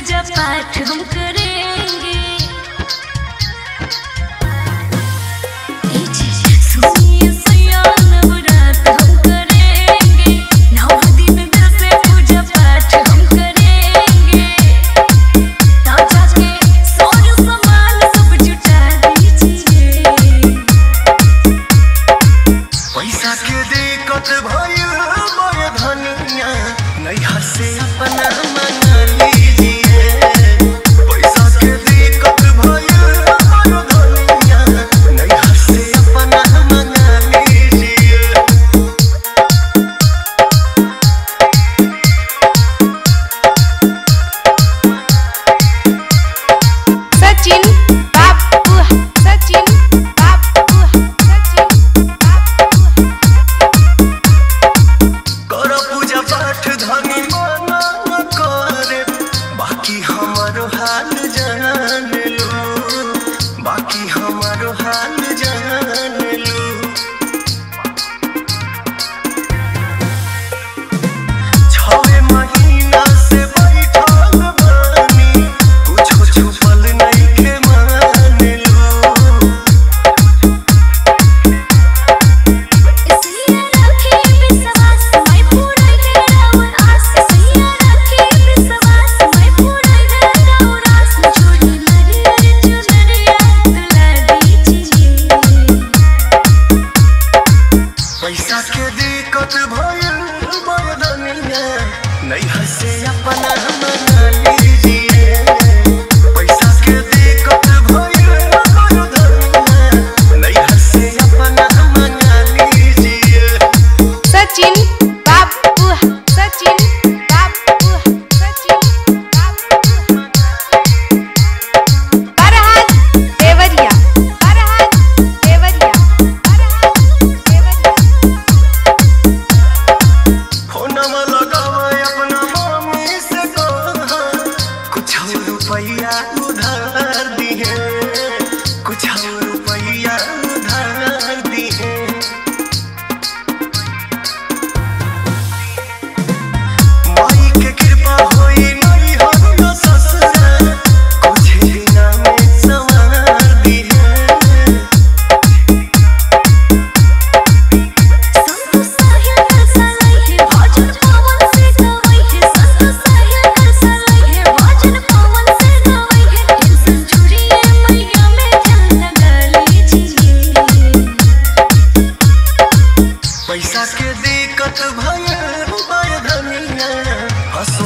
पूजा पाठ हम करेंगे के दिक्कत भय रुपये धनिया। हंसू